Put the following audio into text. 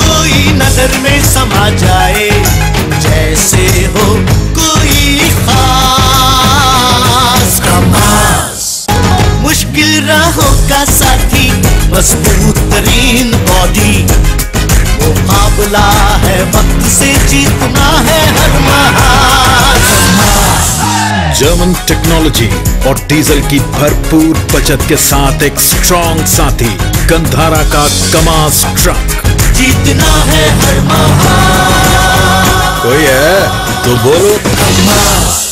कोई नज़र में समा जाए, जैसे हो कोई खास। कमास मुश्किल राहों का साथी, मज़बूत तरीन बॉडी मुकाबला है वक्त से जीतना। जर्मन टेक्नोलॉजी और डीजल की भरपूर बचत के साथ एक स्ट्रॉन्ग साथी गंधारा का कमास ट्रक जीतना है हर कोई है? तो बोलो। कमास